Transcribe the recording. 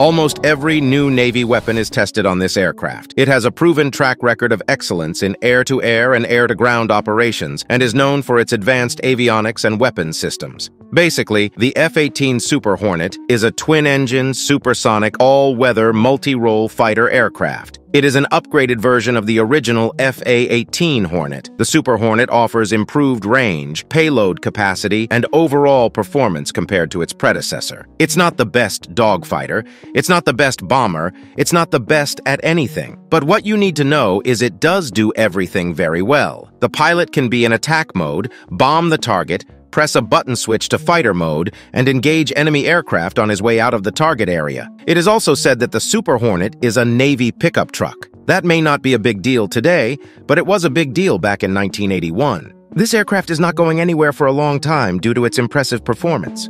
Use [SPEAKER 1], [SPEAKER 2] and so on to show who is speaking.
[SPEAKER 1] Almost every new Navy weapon is tested on this aircraft. It has a proven track record of excellence in air-to-air and air-to-ground operations and is known for its advanced avionics and weapons systems. Basically, the F-18 Super Hornet is a twin-engine, supersonic, all-weather, multi-role fighter aircraft. It is an upgraded version of the original FA-18 Hornet. The Super Hornet offers improved range, payload capacity, and overall performance compared to its predecessor. It's not the best dogfighter, it's not the best bomber, it's not the best at anything. But what you need to know is it does do everything very well. The pilot can be in attack mode, bomb the target, press a button switch to fighter mode, and engage enemy aircraft on his way out of the target area. It is also said that the Super Hornet is a Navy pickup truck. That may not be a big deal today, but it was a big deal back in 1981. This aircraft is not going anywhere for a long time due to its impressive performance.